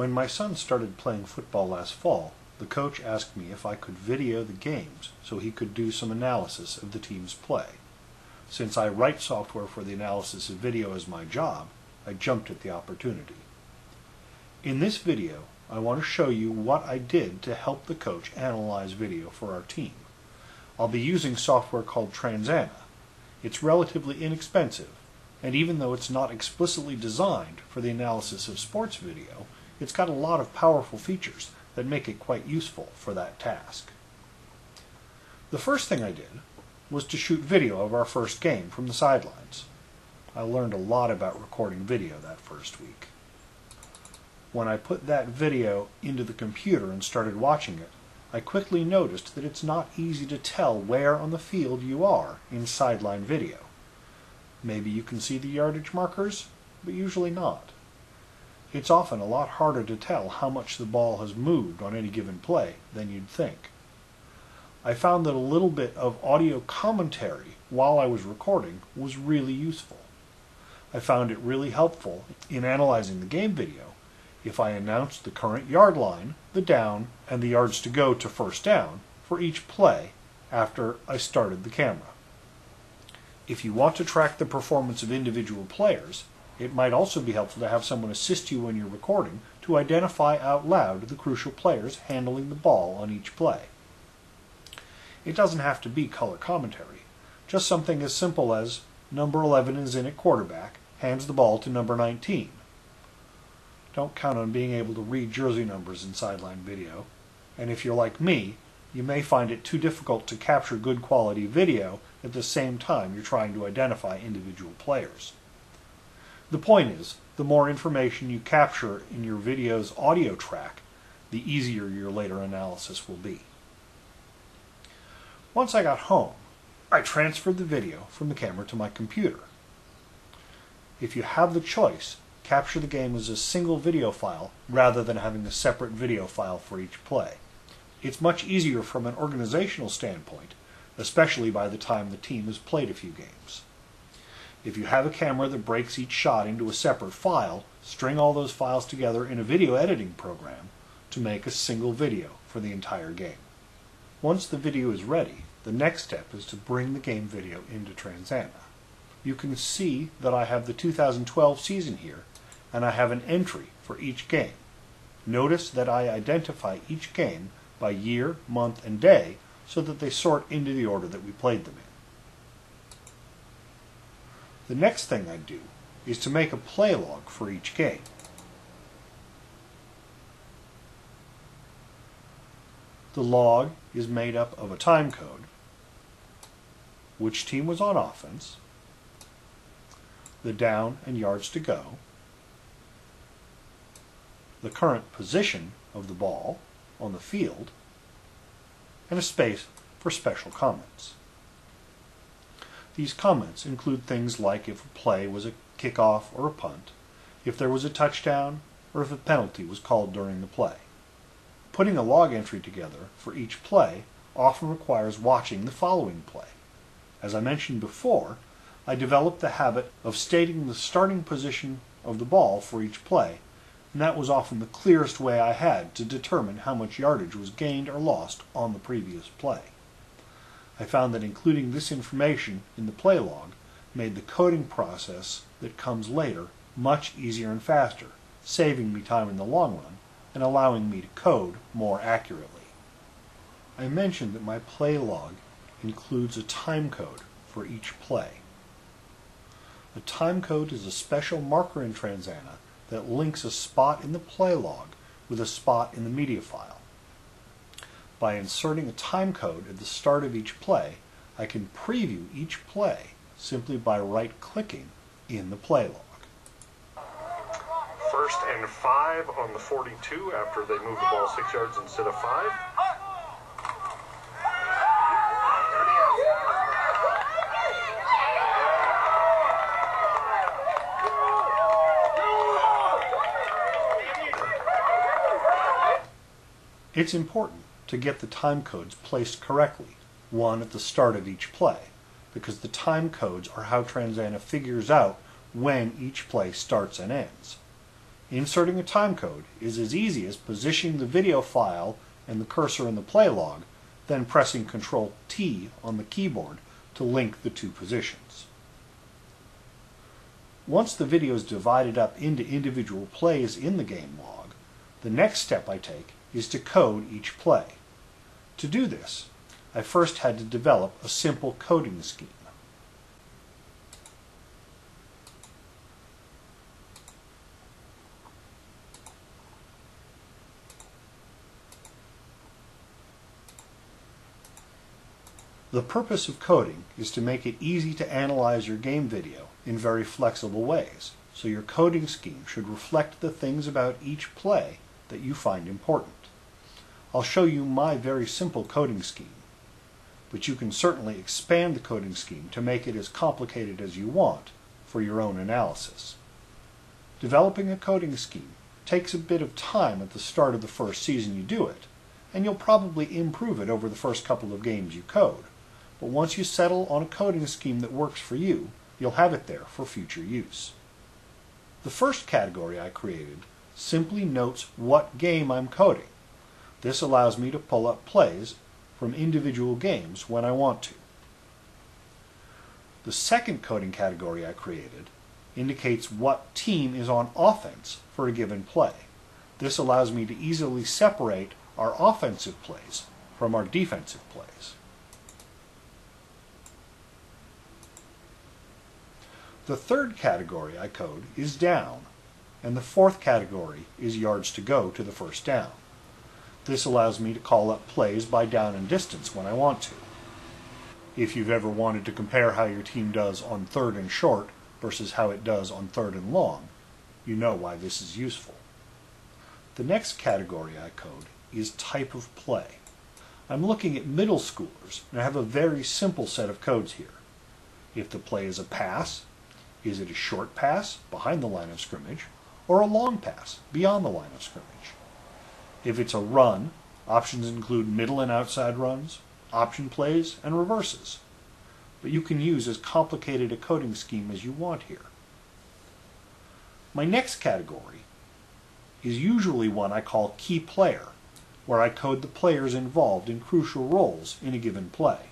When my son started playing football last fall, the coach asked me if I could video the games so he could do some analysis of the team's play. Since I write software for the analysis of video as my job, I jumped at the opportunity. In this video, I want to show you what I did to help the coach analyze video for our team. I'll be using software called Transana. It's relatively inexpensive, and even though it's not explicitly designed for the analysis of sports video, it's got a lot of powerful features that make it quite useful for that task. The first thing I did was to shoot video of our first game from the sidelines. I learned a lot about recording video that first week. When I put that video into the computer and started watching it, I quickly noticed that it's not easy to tell where on the field you are in sideline video. Maybe you can see the yardage markers, but usually not. It's often a lot harder to tell how much the ball has moved on any given play than you'd think. I found that a little bit of audio commentary while I was recording was really useful. I found it really helpful in analyzing the game video if I announced the current yard line, the down, and the yards to go to first down for each play after I started the camera. If you want to track the performance of individual players, it might also be helpful to have someone assist you when you're recording to identify out loud the crucial players handling the ball on each play. It doesn't have to be color commentary, just something as simple as number 11 is in at quarterback, hands the ball to number 19. Don't count on being able to read jersey numbers in sideline video, and if you're like me, you may find it too difficult to capture good quality video at the same time you're trying to identify individual players. The point is, the more information you capture in your video's audio track, the easier your later analysis will be. Once I got home, I transferred the video from the camera to my computer. If you have the choice, capture the game as a single video file rather than having a separate video file for each play. It's much easier from an organizational standpoint, especially by the time the team has played a few games. If you have a camera that breaks each shot into a separate file, string all those files together in a video editing program to make a single video for the entire game. Once the video is ready, the next step is to bring the game video into Transana. You can see that I have the 2012 season here, and I have an entry for each game. Notice that I identify each game by year, month, and day so that they sort into the order that we played them in. The next thing I do is to make a play log for each game. The log is made up of a time code, which team was on offense, the down and yards to go, the current position of the ball on the field, and a space for special comments. These comments include things like if a play was a kickoff or a punt, if there was a touchdown, or if a penalty was called during the play. Putting a log entry together for each play often requires watching the following play. As I mentioned before, I developed the habit of stating the starting position of the ball for each play, and that was often the clearest way I had to determine how much yardage was gained or lost on the previous play. I found that including this information in the play log made the coding process that comes later much easier and faster, saving me time in the long run and allowing me to code more accurately. I mentioned that my play log includes a time code for each play. A time code is a special marker in Transana that links a spot in the play log with a spot in the media file. By inserting a time code at the start of each play, I can preview each play simply by right-clicking in the play log. First and five on the 42 after they move the ball six yards instead of five. It's important to get the time codes placed correctly, one at the start of each play, because the time codes are how Transana figures out when each play starts and ends. Inserting a time code is as easy as positioning the video file and the cursor in the play log, then pressing Ctrl T on the keyboard to link the two positions. Once the video is divided up into individual plays in the game log, the next step I take is to code each play. To do this, I first had to develop a simple coding scheme. The purpose of coding is to make it easy to analyze your game video in very flexible ways, so your coding scheme should reflect the things about each play that you find important. I'll show you my very simple coding scheme, but you can certainly expand the coding scheme to make it as complicated as you want for your own analysis. Developing a coding scheme takes a bit of time at the start of the first season you do it, and you'll probably improve it over the first couple of games you code. But once you settle on a coding scheme that works for you, you'll have it there for future use. The first category I created simply notes what game I'm coding. This allows me to pull up plays from individual games when I want to. The second coding category I created indicates what team is on offense for a given play. This allows me to easily separate our offensive plays from our defensive plays. The third category I code is down, and the fourth category is yards to go to the first down. This allows me to call up plays by down and distance when I want to. If you've ever wanted to compare how your team does on third and short versus how it does on third and long, you know why this is useful. The next category I code is type of play. I'm looking at middle schoolers, and I have a very simple set of codes here. If the play is a pass, is it a short pass behind the line of scrimmage or a long pass beyond the line of scrimmage? If it's a run, options include middle and outside runs, option plays, and reverses. But you can use as complicated a coding scheme as you want here. My next category is usually one I call key player, where I code the players involved in crucial roles in a given play.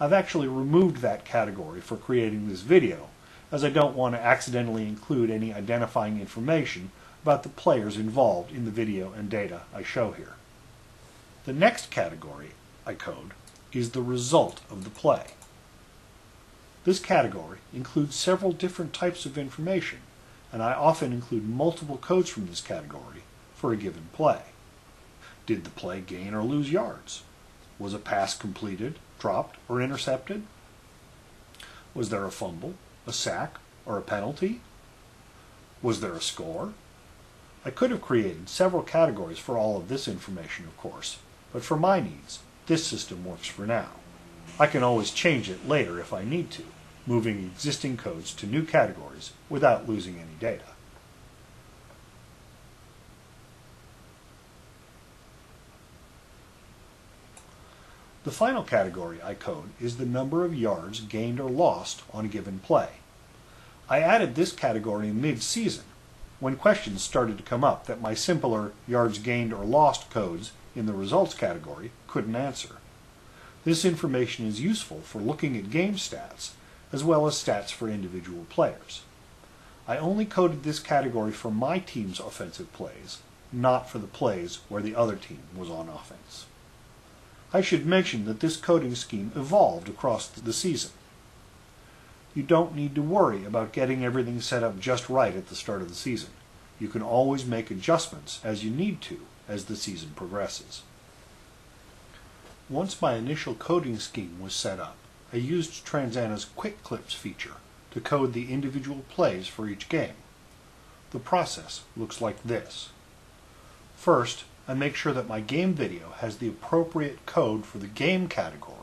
I've actually removed that category for creating this video as I don't want to accidentally include any identifying information about the players involved in the video and data I show here. The next category I code is the result of the play. This category includes several different types of information, and I often include multiple codes from this category for a given play. Did the play gain or lose yards? Was a pass completed, dropped, or intercepted? Was there a fumble? a sack, or a penalty? Was there a score? I could have created several categories for all of this information, of course, but for my needs, this system works for now. I can always change it later if I need to, moving existing codes to new categories without losing any data. The final category I code is the number of yards gained or lost on a given play. I added this category mid-season when questions started to come up that my simpler yards gained or lost codes in the results category couldn't answer. This information is useful for looking at game stats as well as stats for individual players. I only coded this category for my team's offensive plays, not for the plays where the other team was on offense. I should mention that this coding scheme evolved across the season. You don't need to worry about getting everything set up just right at the start of the season. You can always make adjustments as you need to as the season progresses. Once my initial coding scheme was set up, I used Transana's Quick Clips feature to code the individual plays for each game. The process looks like this. First, I make sure that my game video has the appropriate code for the game category.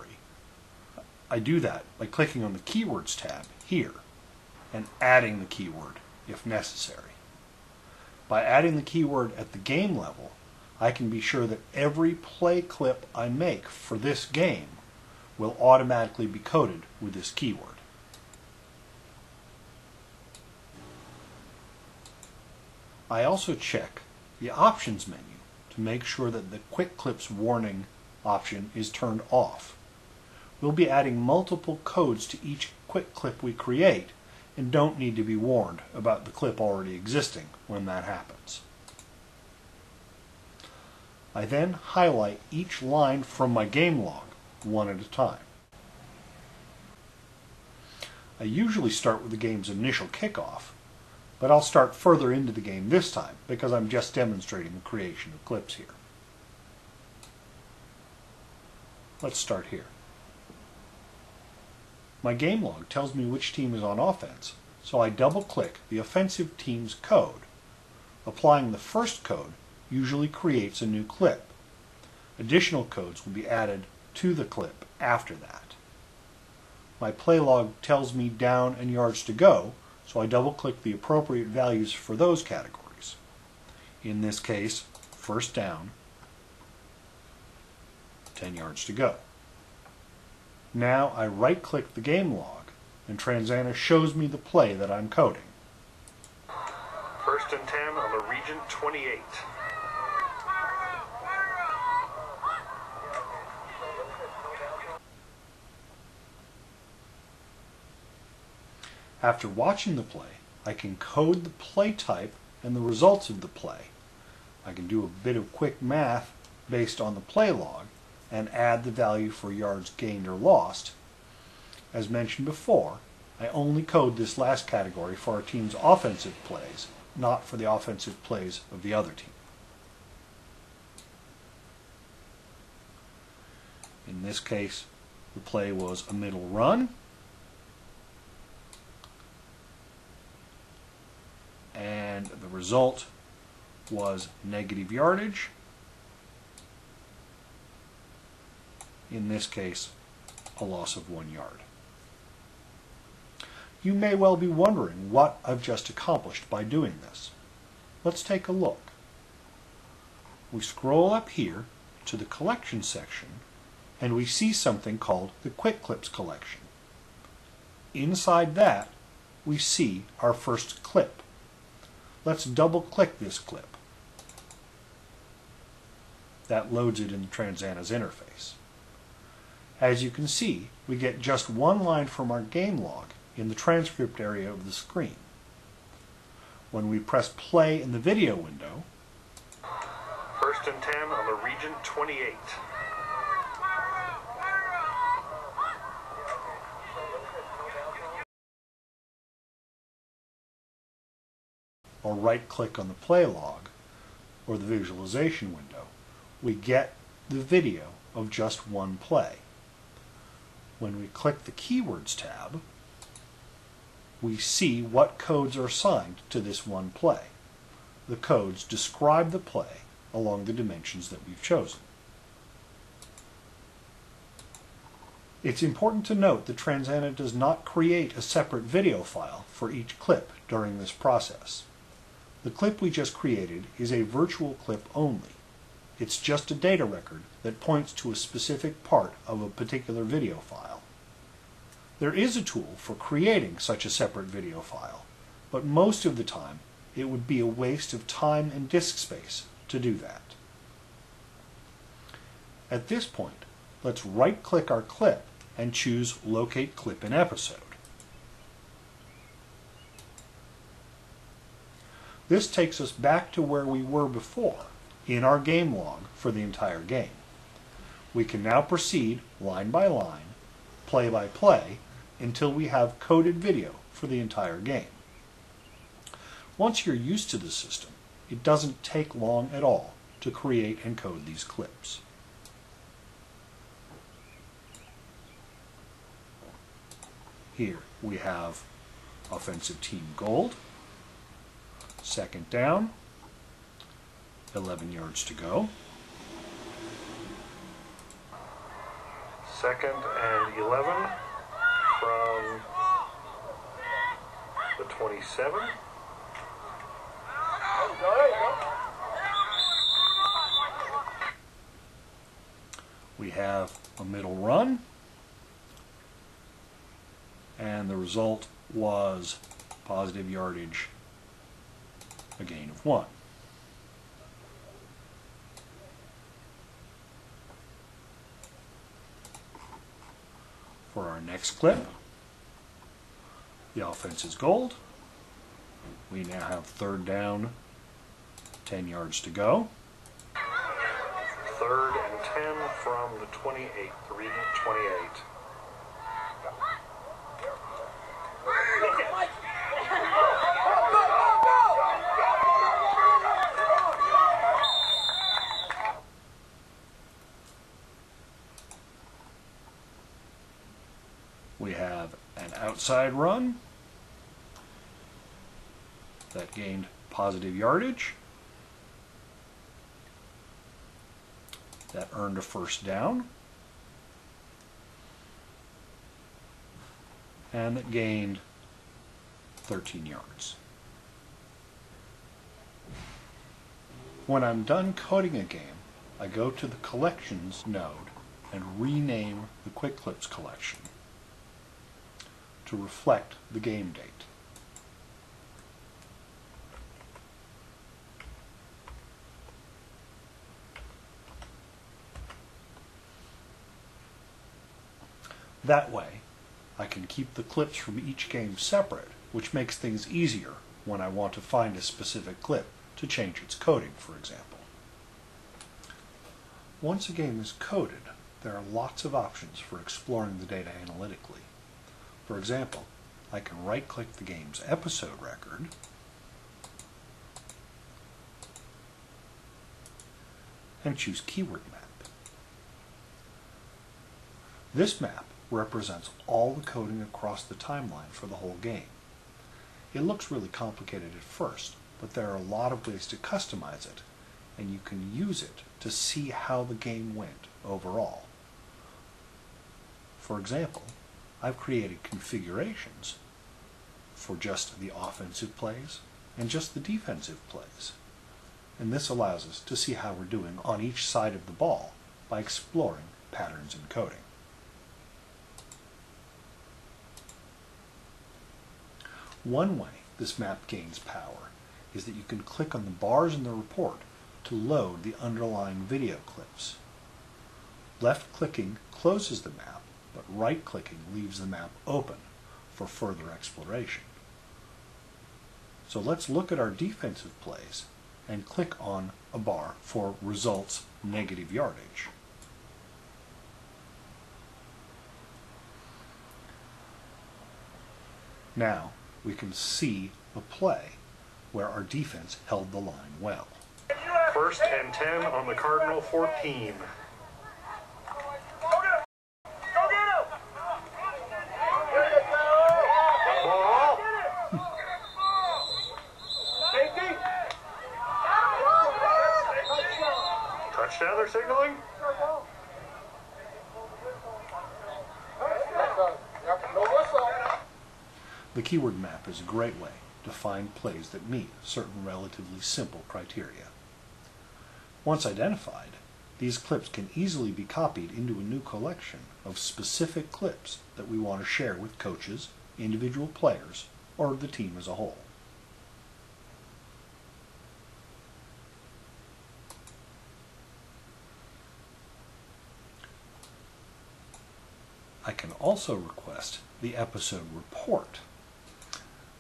I do that by clicking on the Keywords tab here and adding the keyword if necessary. By adding the keyword at the game level, I can be sure that every play clip I make for this game will automatically be coded with this keyword. I also check the options menu to make sure that the Quick Clips warning option is turned off. We'll be adding multiple codes to each quick clip we create and don't need to be warned about the clip already existing when that happens. I then highlight each line from my game log one at a time. I usually start with the game's initial kickoff, but I'll start further into the game this time because I'm just demonstrating the creation of clips here. Let's start here. My game log tells me which team is on offense, so I double click the offensive team's code. Applying the first code usually creates a new clip. Additional codes will be added to the clip after that. My play log tells me down and yards to go, so I double click the appropriate values for those categories. In this case, first down, 10 yards to go. Now I right click the game log and Transana shows me the play that I'm coding. First and 10 on the Regent 28. After watching the play, I can code the play type and the results of the play. I can do a bit of quick math based on the play log and add the value for yards gained or lost. As mentioned before, I only code this last category for our team's offensive plays, not for the offensive plays of the other team. In this case, the play was a middle run. And the result was negative yardage. In this case, a loss of one yard. You may well be wondering what I've just accomplished by doing this. Let's take a look. We scroll up here to the collection section and we see something called the Quick Clips collection. Inside that, we see our first clip. Let's double click this clip. That loads it in Transana's interface. As you can see, we get just one line from our game log in the transcript area of the screen. When we press play in the video window, First and 10 on the Regent 28. or right click on the play log or the visualization window, we get the video of just one play. When we click the Keywords tab, we see what codes are assigned to this one play. The codes describe the play along the dimensions that we've chosen. It's important to note that Transana does not create a separate video file for each clip during this process. The clip we just created is a virtual clip only. It's just a data record that points to a specific part of a particular video file. There is a tool for creating such a separate video file, but most of the time it would be a waste of time and disk space to do that. At this point, let's right-click our clip and choose Locate Clip in Episode. This takes us back to where we were before, in our game log for the entire game. We can now proceed line by line, play by play, until we have coded video for the entire game. Once you're used to the system, it doesn't take long at all to create and code these clips. Here we have offensive team gold, second down, 11 yards to go. Second and 11 from the 27. We have a middle run, and the result was positive yardage a gain of 1. For our next clip, the offense is gold. We now have third down, 10 yards to go. Third and 10 from the 28, the Regent 28. Outside run that gained positive yardage. That earned a first down. And that gained 13 yards. When I'm done coding a game, I go to the collections node and rename the Quick Clips collection to reflect the game date. That way, I can keep the clips from each game separate, which makes things easier when I want to find a specific clip to change its coding, for example. Once a game is coded, there are lots of options for exploring the data analytically. For example, I can right-click the game's episode record and choose Keyword Map. This map represents all the coding across the timeline for the whole game. It looks really complicated at first, but there are a lot of ways to customize it, and you can use it to see how the game went overall. For example, I've created configurations for just the offensive plays and just the defensive plays. And this allows us to see how we're doing on each side of the ball by exploring patterns in coding. One way this map gains power is that you can click on the bars in the report to load the underlying video clips. Left-clicking closes the map, but right-clicking leaves the map open for further exploration. So let's look at our defensive plays and click on a bar for results negative yardage. Now we can see a play where our defense held the line well. First and 10 on the Cardinal 14. Signaling? The keyword map is a great way to find plays that meet certain relatively simple criteria. Once identified, these clips can easily be copied into a new collection of specific clips that we want to share with coaches, individual players, or the team as a whole. I can also request the episode report,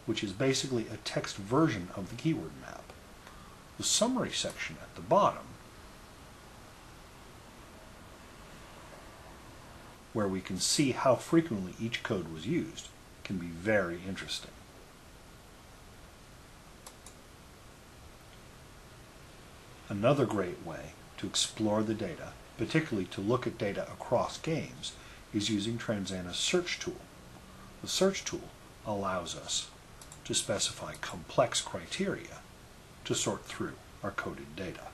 which is basically a text version of the keyword map. The summary section at the bottom, where we can see how frequently each code was used, can be very interesting. Another great way to explore the data, particularly to look at data across games, is using Transana's search tool. The search tool allows us to specify complex criteria to sort through our coded data.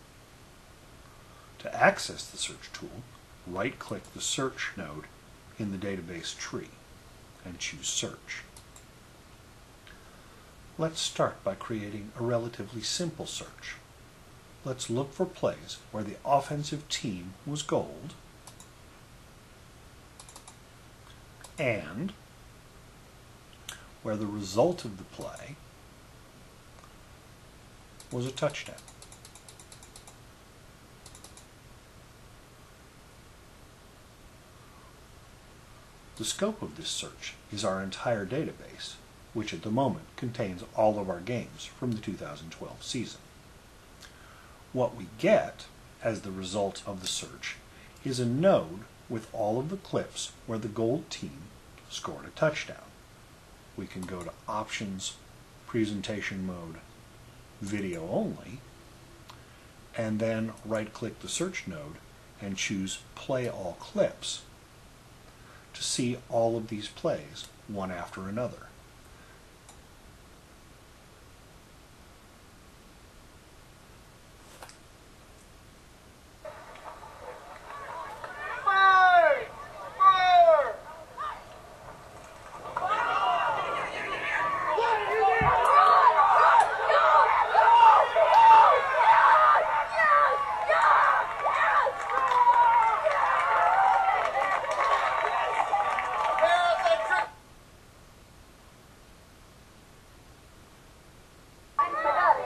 To access the search tool, right-click the search node in the database tree and choose search. Let's start by creating a relatively simple search. Let's look for plays where the offensive team was gold and where the result of the play was a touchdown. The scope of this search is our entire database, which at the moment contains all of our games from the 2012 season. What we get as the result of the search is a node with all of the clips where the gold team scored a touchdown. We can go to Options, Presentation Mode, Video Only, and then right-click the search node and choose Play All Clips to see all of these plays one after another.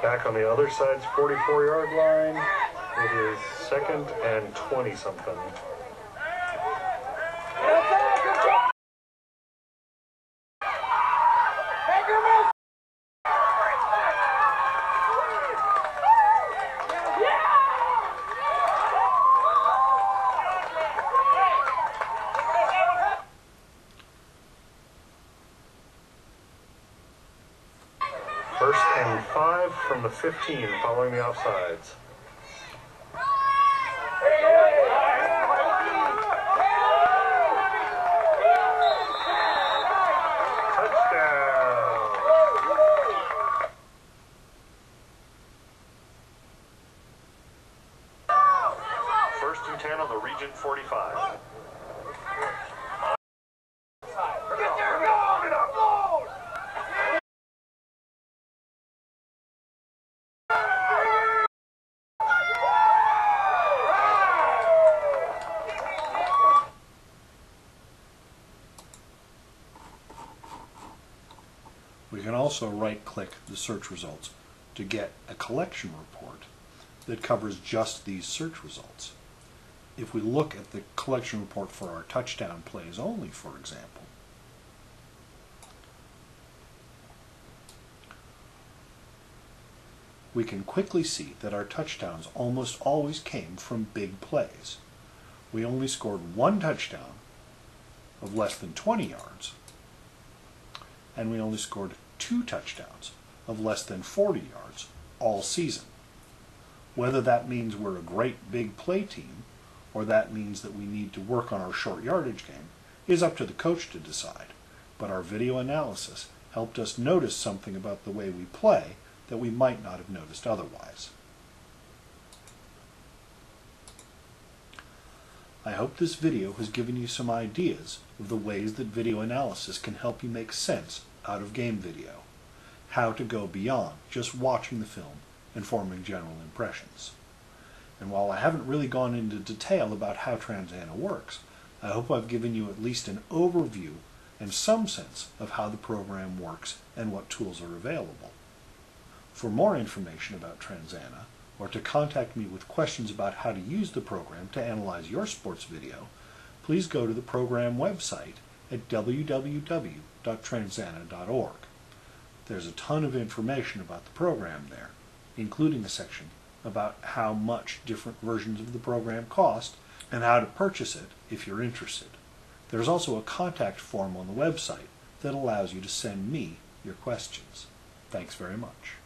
Back on the side's 44 yard line, it is second and 20 something. First and five from the 15 following the offsides. Touchdown! First and 10 on the Regent 45. Also right-click the search results to get a collection report that covers just these search results. If we look at the collection report for our touchdown plays only, for example, we can quickly see that our touchdowns almost always came from big plays. We only scored one touchdown of less than 20 yards, and we only scored two touchdowns of less than 40 yards all season. Whether that means we're a great big play team or that means that we need to work on our short yardage game is up to the coach to decide. But our video analysis helped us notice something about the way we play that we might not have noticed otherwise. I hope this video has given you some ideas of the ways that video analysis can help you make sense out of game video, how to go beyond just watching the film and forming general impressions. And while I haven't really gone into detail about how Transana works, I hope I've given you at least an overview and some sense of how the program works and what tools are available. For more information about Transana, or to contact me with questions about how to use the program to analyze your sports video, please go to the program website at www.transana.org. There's a ton of information about the program there, including a section about how much different versions of the program cost and how to purchase it if you're interested. There's also a contact form on the website that allows you to send me your questions. Thanks very much.